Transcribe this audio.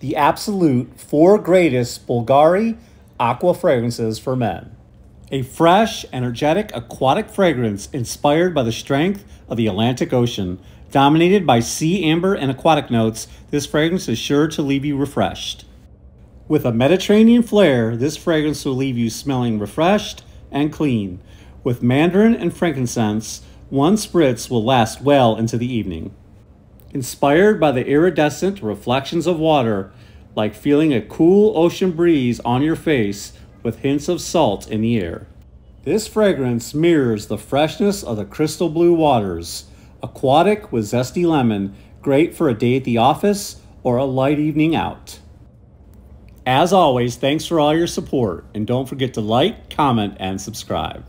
the absolute four greatest Bulgari aqua fragrances for men. A fresh, energetic, aquatic fragrance inspired by the strength of the Atlantic Ocean. Dominated by sea amber and aquatic notes, this fragrance is sure to leave you refreshed. With a Mediterranean flair, this fragrance will leave you smelling refreshed and clean. With mandarin and frankincense, one spritz will last well into the evening. Inspired by the iridescent reflections of water, like feeling a cool ocean breeze on your face with hints of salt in the air. This fragrance mirrors the freshness of the crystal blue waters, aquatic with zesty lemon, great for a day at the office or a light evening out. As always, thanks for all your support, and don't forget to like, comment, and subscribe.